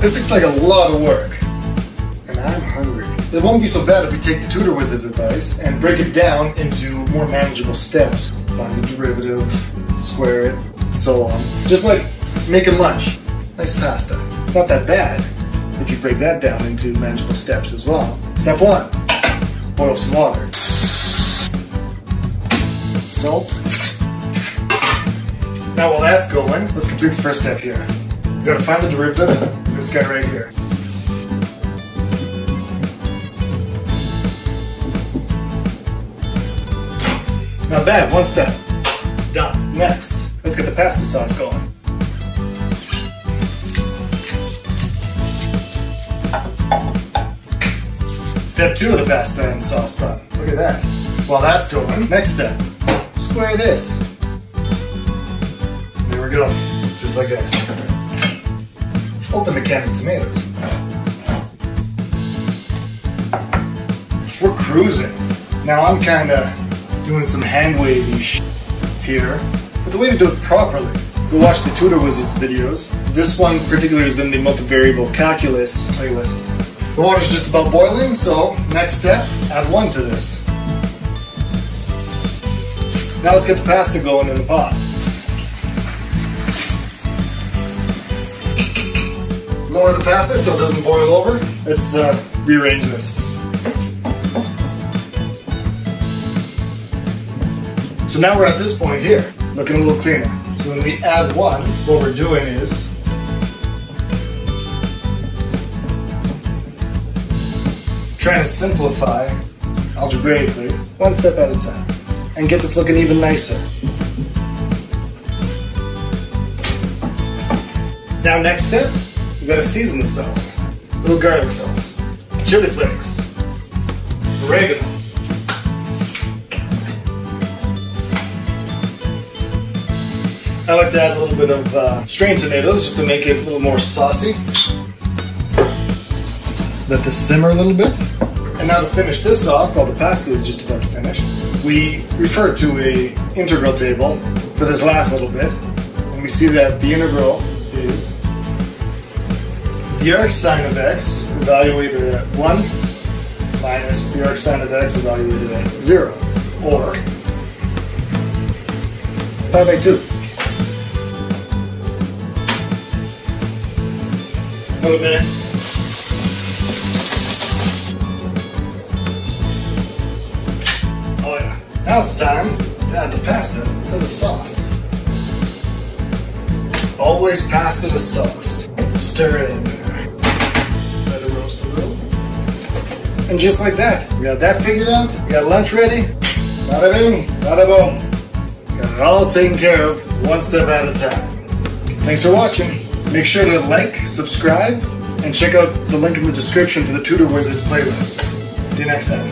This looks like a lot of work. And I'm hungry. It won't be so bad if we take the tutor Wizard's advice and break it down into more manageable steps. Find the derivative, square it, so on. Just like making lunch. Nice pasta. It's not that bad if you break that down into manageable steps as well. Step one, boil some water. Salt. Now while that's going, let's complete the first step here. We gotta find the derivative, this guy right here. Not bad, one step. Done. Next, let's get the pasta sauce going. Step two of the pasta and sauce done. Look at that. While that's going, next step, square this. There we go, just like that. Open the can of tomatoes. We're cruising. Now I'm kinda doing some hand wavy here, but the way to do it properly, go watch the Tutor Wizards videos. This one particularly is in the multivariable calculus playlist. The water's just about boiling, so next step, add one to this. Now let's get the pasta going in the pot. Lower the pasta so it doesn't boil over. Let's uh, rearrange this. So now we're at this point here, looking a little cleaner. So when we add one, what we're doing is trying to simplify algebraically, one step at a time, and get this looking even nicer. Now next step, we gotta season the sauce. A little garlic salt, chili flakes, oregano, I like to add a little bit of uh, strained tomatoes just to make it a little more saucy. Let this simmer a little bit. And now to finish this off, while the pasta is just about to finish, we refer to a integral table for this last little bit. And we see that the integral is the arc sine of x evaluated at 1 minus the arc sine of x evaluated at 0, or pi by 2. Another minute. Oh yeah. Now it's time to add the pasta to the sauce. Always pasta to sauce. Stir it in And just like that, we got that figured out. We got lunch ready. Bada bing, bada boom. Got it all taken care of, one step at a time. Thanks for watching. Make sure to like, subscribe, and check out the link in the description for the Tutor Wizards playlist. See you next time.